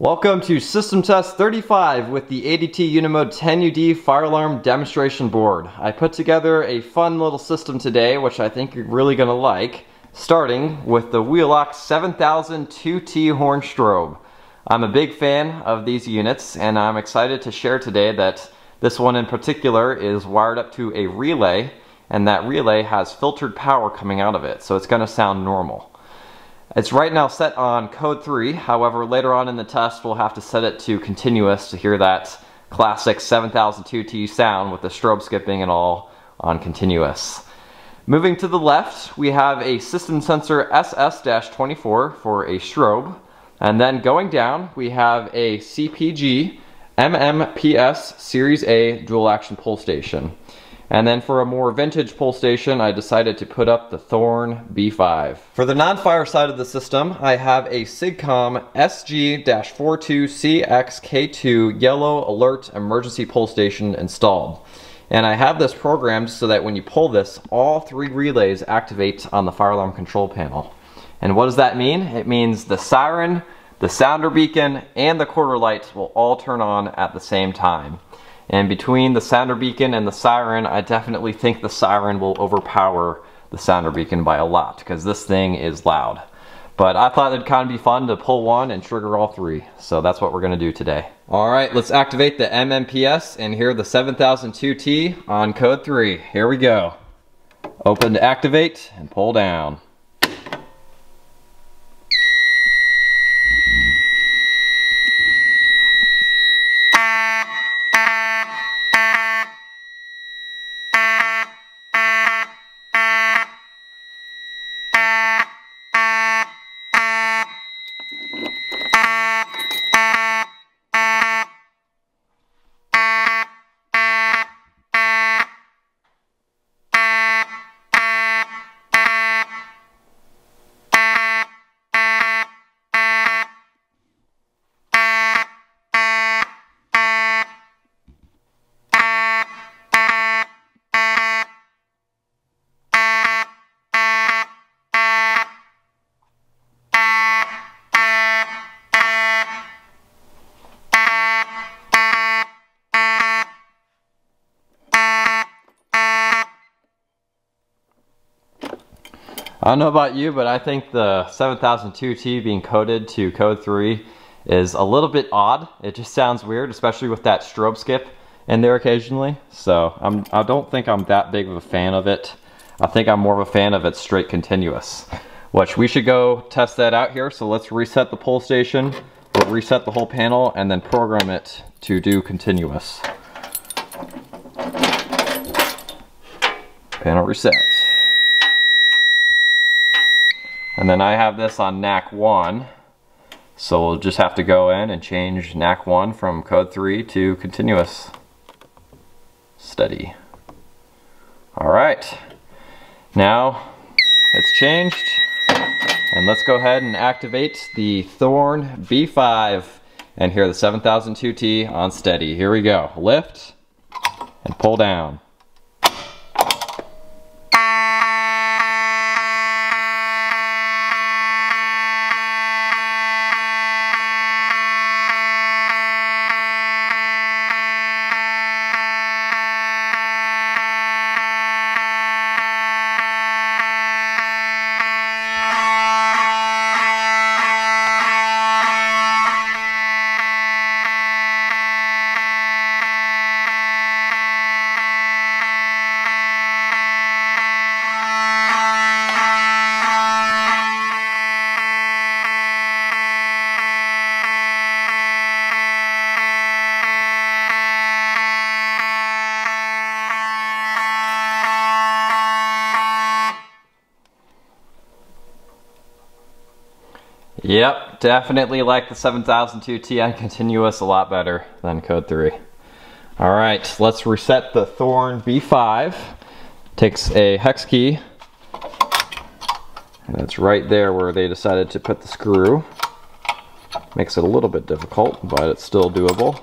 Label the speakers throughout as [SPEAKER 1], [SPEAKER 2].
[SPEAKER 1] Welcome to System Test 35 with the ADT Unimode 10UD fire alarm demonstration board. I put together a fun little system today which I think you're really going to like, starting with the Wheelock 7000 2T horn strobe. I'm a big fan of these units and I'm excited to share today that this one in particular is wired up to a relay and that relay has filtered power coming out of it so it's going to sound normal. It's right now set on code 3, however later on in the test we'll have to set it to continuous to hear that classic 7002T sound with the strobe skipping and all on continuous. Moving to the left, we have a system sensor SS-24 for a strobe. And then going down, we have a CPG MMPS Series A dual action pull station. And then for a more vintage pull station, I decided to put up the Thorn B5. For the non-fire side of the system, I have a Sigcom SG-42CXK2 yellow alert emergency pull station installed. And I have this programmed so that when you pull this, all three relays activate on the fire alarm control panel. And what does that mean? It means the siren, the sounder beacon, and the corridor light will all turn on at the same time. And between the sounder beacon and the siren, I definitely think the siren will overpower the sounder beacon by a lot because this thing is loud. But I thought it'd kind of be fun to pull one and trigger all three. So that's what we're gonna do today. All right, let's activate the MMPS and hear the 7002T on code three. Here we go. Open to activate and pull down. I don't know about you, but I think the 7002T being coded to code 3 is a little bit odd. It just sounds weird, especially with that strobe skip in there occasionally. So I'm, I don't think I'm that big of a fan of it. I think I'm more of a fan of it straight continuous. Which we should go test that out here. So let's reset the pull station, we'll reset the whole panel, and then program it to do continuous. Panel reset. And then I have this on NAC 1. So we'll just have to go in and change NAC 1 from code 3 to continuous steady. Alright, now it's changed. And let's go ahead and activate the Thorn B5 and hear the 7002T on steady. Here we go. Lift and pull down. Yep, definitely like the 7002T on continuous a lot better than code 3. All right, let's reset the Thorn B5. Takes a hex key, and it's right there where they decided to put the screw. Makes it a little bit difficult, but it's still doable.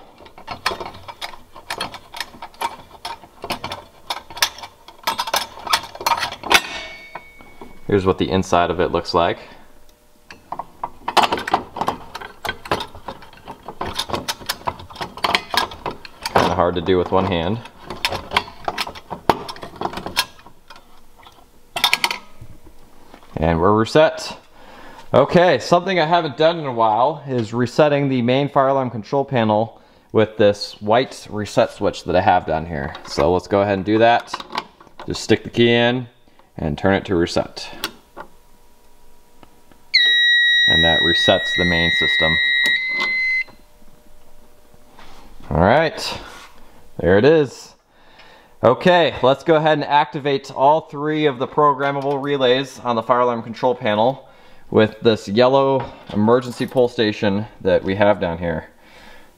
[SPEAKER 1] Here's what the inside of it looks like. To do with one hand. And we're reset. Okay, something I haven't done in a while is resetting the main fire alarm control panel with this white reset switch that I have down here. So let's go ahead and do that. Just stick the key in and turn it to reset. And that resets the main system. All right, there it is. Okay, let's go ahead and activate all three of the programmable relays on the fire alarm control panel with this yellow emergency pull station that we have down here.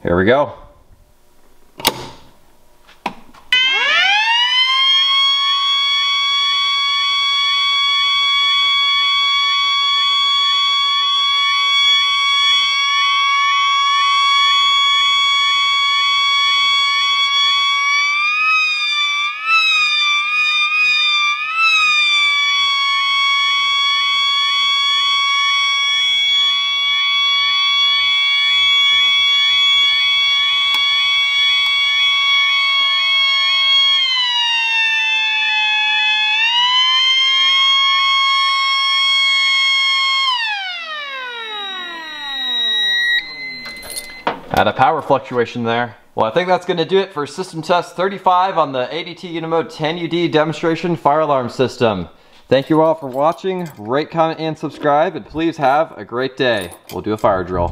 [SPEAKER 1] Here we go. Had a power fluctuation there. Well, I think that's gonna do it for system test 35 on the ADT Unimode 10UD demonstration fire alarm system. Thank you all for watching. Rate, comment, and subscribe, and please have a great day. We'll do a fire drill.